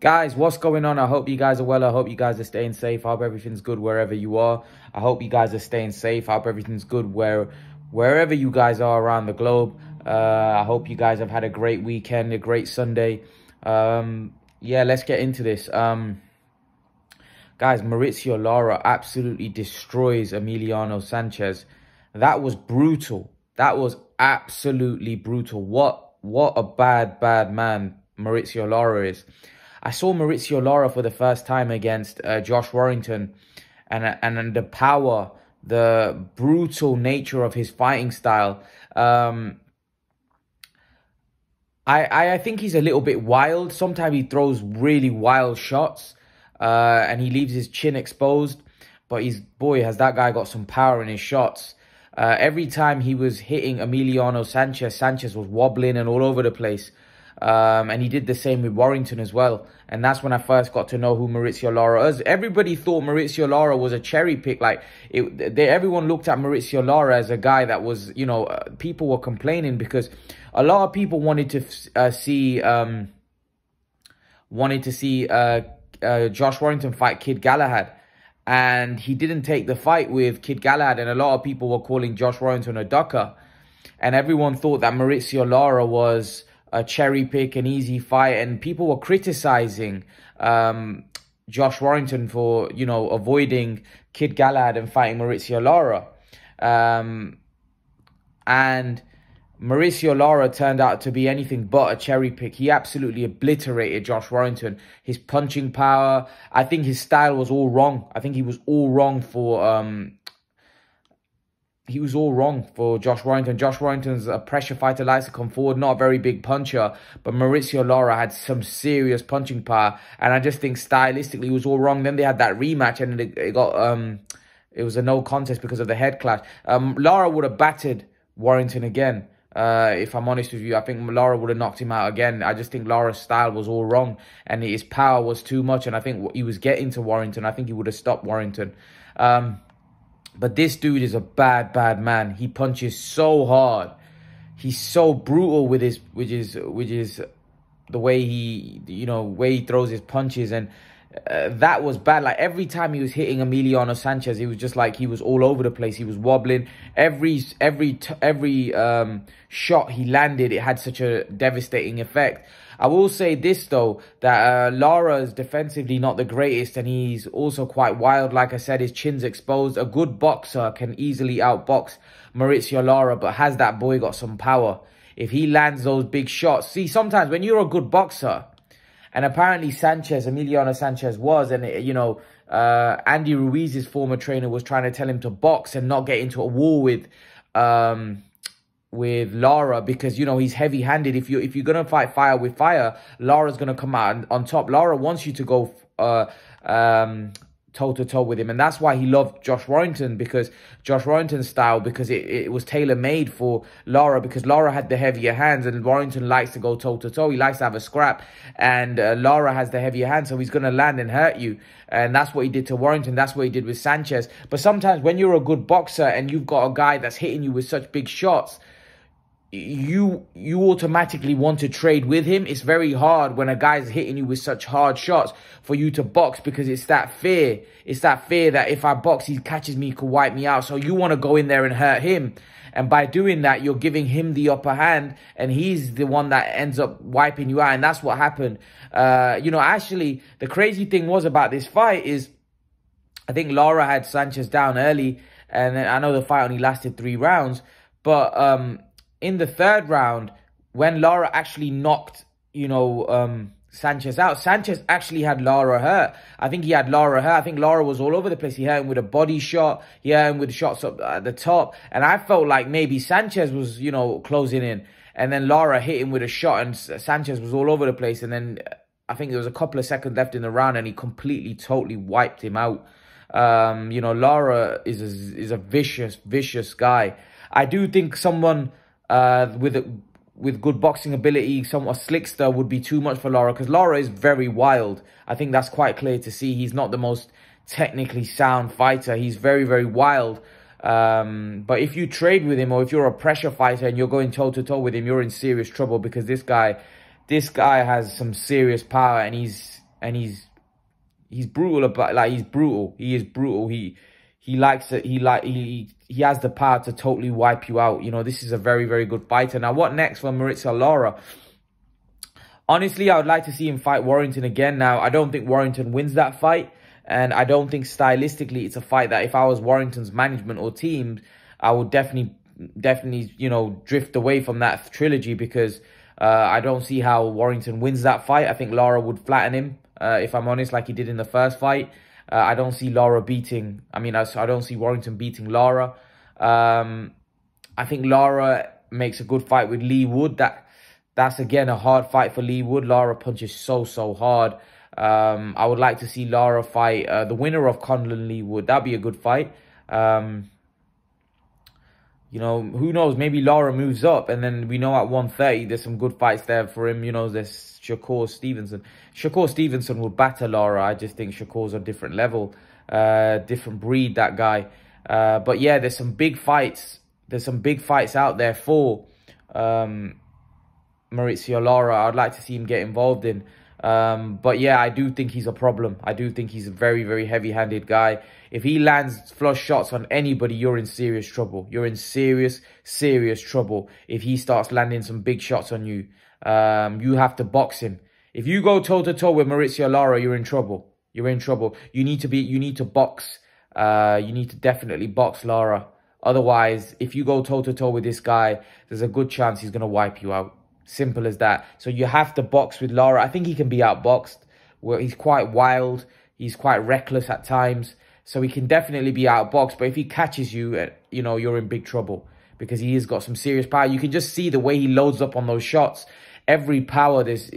Guys, what's going on? I hope you guys are well. I hope you guys are staying safe. I hope everything's good wherever you are. I hope you guys are staying safe. I hope everything's good where wherever you guys are around the globe. Uh, I hope you guys have had a great weekend, a great Sunday. Um, yeah, let's get into this. Um, guys, Mauricio Lara absolutely destroys Emiliano Sanchez. That was brutal. That was absolutely brutal. What what a bad, bad man Mauricio Lara is. I saw Mauricio Lara for the first time against uh, Josh Warrington, and and the power, the brutal nature of his fighting style. Um, I, I think he's a little bit wild. Sometimes he throws really wild shots, uh, and he leaves his chin exposed. But he's boy, has that guy got some power in his shots. Uh, every time he was hitting Emiliano Sanchez, Sanchez was wobbling and all over the place. Um, and he did the same with Warrington as well. And that's when I first got to know who Mauricio Lara is. Everybody thought Mauricio Lara was a cherry pick. Like, it, they, everyone looked at Mauricio Lara as a guy that was, you know, uh, people were complaining because a lot of people wanted to uh, see, um, wanted to see uh, uh, Josh Warrington fight Kid Galahad. And he didn't take the fight with Kid Galahad. And a lot of people were calling Josh Warrington a ducker. And everyone thought that Mauricio Lara was a cherry pick, an easy fight, and people were criticizing um, Josh Warrington for, you know, avoiding Kid Galahad and fighting Mauricio Lara. Um, and Mauricio Lara turned out to be anything but a cherry pick. He absolutely obliterated Josh Warrington. His punching power, I think his style was all wrong. I think he was all wrong for um, he was all wrong for Josh Warrington. Josh Warrington's a pressure fighter, likes to come forward, not a very big puncher, but Mauricio Lara had some serious punching power, and I just think stylistically he was all wrong. Then they had that rematch, and it, it got um, it was a no contest because of the head clash. Um, Lara would have battered Warrington again. Uh, if I'm honest with you, I think Lara would have knocked him out again. I just think Lara's style was all wrong, and his power was too much. And I think he was getting to Warrington. I think he would have stopped Warrington. Um, but this dude is a bad, bad man. He punches so hard. He's so brutal with his, which is, which is the way he, you know, way he throws his punches. And uh, that was bad. Like every time he was hitting Emiliano Sanchez, he was just like he was all over the place. He was wobbling. Every every every um, shot he landed, it had such a devastating effect. I will say this though, that uh, Lara is defensively not the greatest and he's also quite wild. Like I said, his chin's exposed. A good boxer can easily outbox Mauricio Lara, but has that boy got some power? If he lands those big shots, see, sometimes when you're a good boxer, and apparently Sanchez, Emiliano Sanchez was, and you know, uh, Andy Ruiz's former trainer was trying to tell him to box and not get into a war with um, with Lara because you know he's heavy-handed. If you if you're gonna fight fire with fire, Lara's gonna come out on top. Lara wants you to go uh um toe to toe with him, and that's why he loved Josh Warrington because Josh Warrington's style because it, it was tailor made for Lara because Lara had the heavier hands and Warrington likes to go toe to toe. He likes to have a scrap, and uh, Lara has the heavier hands, so he's gonna land and hurt you, and that's what he did to Warrington. That's what he did with Sanchez. But sometimes when you're a good boxer and you've got a guy that's hitting you with such big shots you you automatically want to trade with him. It's very hard when a guy's hitting you with such hard shots for you to box because it's that fear. It's that fear that if I box, he catches me, he could wipe me out. So you want to go in there and hurt him. And by doing that, you're giving him the upper hand and he's the one that ends up wiping you out. And that's what happened. Uh, you know, actually, the crazy thing was about this fight is I think Lara had Sanchez down early. And I know the fight only lasted three rounds. But um, in the third round, when Lara actually knocked, you know, um, Sanchez out, Sanchez actually had Lara hurt. I think he had Lara hurt. I think Lara was all over the place. He hurt him with a body shot. He hurt him with shots up at the top. And I felt like maybe Sanchez was, you know, closing in. And then Lara hit him with a shot and Sanchez was all over the place. And then I think there was a couple of seconds left in the round and he completely, totally wiped him out. Um, you know, Lara is a, is a vicious, vicious guy. I do think someone uh, with with good boxing ability, somewhat slickster would be too much for Lara because Lara is very wild. I think that's quite clear to see. He's not the most technically sound fighter. He's very, very wild. Um, but if you trade with him or if you're a pressure fighter and you're going toe to toe with him, you're in serious trouble because this guy, this guy has some serious power and he's and he's he's brutal about like he's brutal. He is brutal. He he likes it. He like he he has the power to totally wipe you out. You know, this is a very very good fighter. Now, what next for Mauricio Lara? Honestly, I would like to see him fight Warrington again. Now, I don't think Warrington wins that fight. And I don't think stylistically it's a fight that if I was Warrington's management or team, I would definitely, definitely, you know, drift away from that trilogy because uh, I don't see how Warrington wins that fight. I think Lara would flatten him, uh, if I'm honest, like he did in the first fight. Uh, I don't see Lara beating, I mean, I, I don't see Warrington beating Lara. Um, I think Lara makes a good fight with Leigh Wood. That That's, again, a hard fight for Leigh Wood. Lara punches so, so hard. Um, I would like to see Lara fight uh, the winner of Conlan Leigh Wood. That'd be a good fight. Um, you know, who knows? Maybe Lara moves up, and then we know at 130 there's some good fights there for him. You know, there's Shakur Stevenson. Shakur Stevenson will batter Lara. I just think Shakur's a different level, uh, different breed, that guy. Uh, but yeah, there's some big fights. There's some big fights out there for um, Mauricio Lara. I'd like to see him get involved in. Um, but yeah, I do think he's a problem. I do think he's a very, very heavy-handed guy. If he lands flush shots on anybody, you're in serious trouble. You're in serious, serious trouble if he starts landing some big shots on you. Um, you have to box him. If you go toe-to-toe -to -toe with Mauricio Lara, you're in trouble. You're in trouble. You need to be, you need to box. Uh, you need to definitely box Lara. Otherwise, if you go toe-to-toe -to -toe with this guy, there's a good chance he's going to wipe you out. Simple as that. So you have to box with Lara. I think he can be outboxed. Well, he's quite wild. He's quite reckless at times. So he can definitely be outboxed. But if he catches you, uh, you know, you're in big trouble. Because he has got some serious power. You can just see the way he loads up on those shots. Every power, this,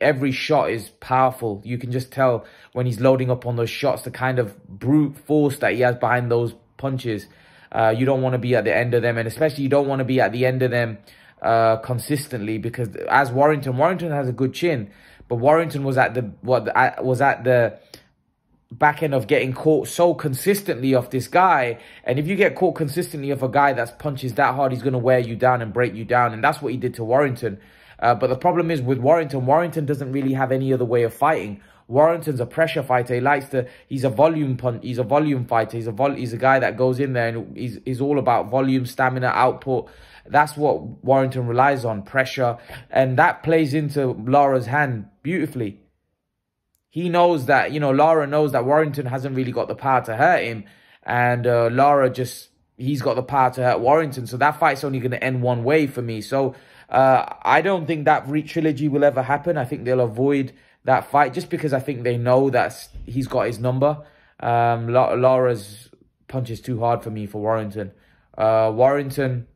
every shot is powerful. You can just tell when he's loading up on those shots, the kind of brute force that he has behind those punches. Uh, you don't want to be at the end of them. And especially you don't want to be at the end of them uh, consistently because as Warrington, Warrington has a good chin, but Warrington was at the what was at the back end of getting caught so consistently off this guy. And if you get caught consistently of a guy that punches that hard, he's going to wear you down and break you down. And that's what he did to Warrington. Uh, but the problem is with Warrington, Warrington doesn't really have any other way of fighting. Warrington's a pressure fighter. He likes to. He's a volume punt. He's a volume fighter. He's a vol. He's a guy that goes in there and he's he's all about volume, stamina, output. That's what Warrington relies on, pressure. And that plays into Lara's hand beautifully. He knows that, you know, Lara knows that Warrington hasn't really got the power to hurt him. And uh, Lara just, he's got the power to hurt Warrington. So that fight's only going to end one way for me. So uh, I don't think that re trilogy will ever happen. I think they'll avoid that fight just because I think they know that he's got his number. Um, Lara's punch is too hard for me for Warrington. Uh, Warrington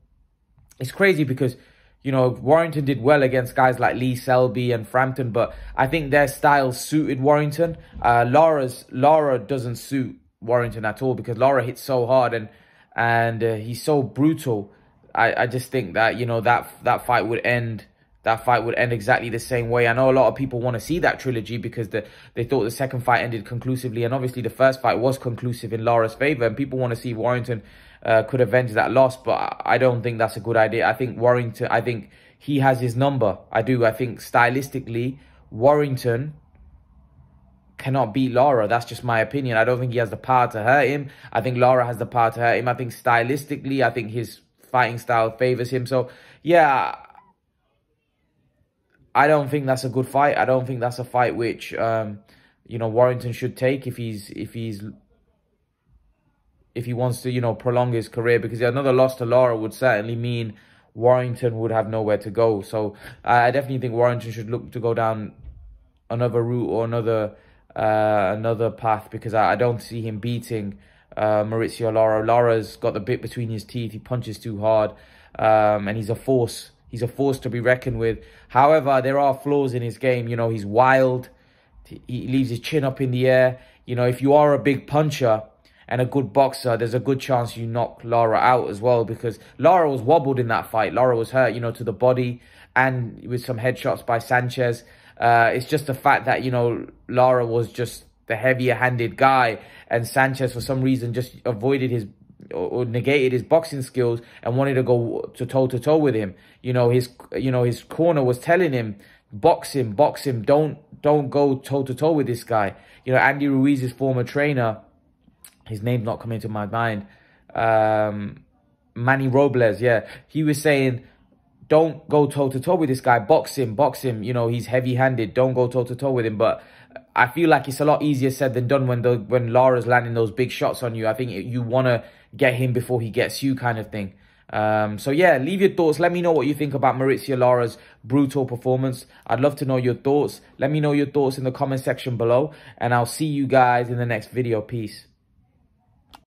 it's crazy because, you know, Warrington did well against guys like Lee Selby and Frampton, but I think their style suited Warrington. Uh, Lara's Lara doesn't suit Warrington at all because Lara hits so hard and and uh, he's so brutal. I, I just think that, you know, that that fight would end that fight would end exactly the same way. I know a lot of people want to see that trilogy because the, they thought the second fight ended conclusively. And obviously the first fight was conclusive in Lara's favour. And people want to see Warrington uh, could avenge that loss. But I don't think that's a good idea. I think Warrington, I think he has his number. I do. I think stylistically, Warrington cannot beat Lara. That's just my opinion. I don't think he has the power to hurt him. I think Lara has the power to hurt him. I think stylistically, I think his fighting style favors him. So, yeah, I don't think that's a good fight. I don't think that's a fight which, um, you know, Warrington should take if he's if he's if he wants to, you know, prolong his career because another loss to Lara would certainly mean Warrington would have nowhere to go. So I definitely think Warrington should look to go down another route or another uh, another path because I, I don't see him beating uh, Mauricio Lara. Lara's got the bit between his teeth. He punches too hard um, and he's a force. He's a force to be reckoned with. However, there are flaws in his game. You know, he's wild. He leaves his chin up in the air. You know, if you are a big puncher, and a good boxer, there's a good chance you knock Lara out as well because Lara was wobbled in that fight. Lara was hurt, you know, to the body and with some headshots by Sanchez. Uh, it's just the fact that, you know, Lara was just the heavier handed guy and Sanchez for some reason just avoided his or negated his boxing skills and wanted to go to toe to toe with him. You know, his you know his corner was telling him box him, box him. Don't don't go toe to toe with this guy. You know, Andy Ruiz's former trainer, his name's not coming to my mind. Um, Manny Robles, yeah, he was saying, don't go toe to toe with this guy. Box him, box him. You know, he's heavy handed. Don't go toe to toe with him. But I feel like it's a lot easier said than done when the when Lara's landing those big shots on you. I think you want to get him before he gets you, kind of thing. Um, so yeah, leave your thoughts. Let me know what you think about Mauricio Lara's brutal performance. I'd love to know your thoughts. Let me know your thoughts in the comment section below. And I'll see you guys in the next video. Peace.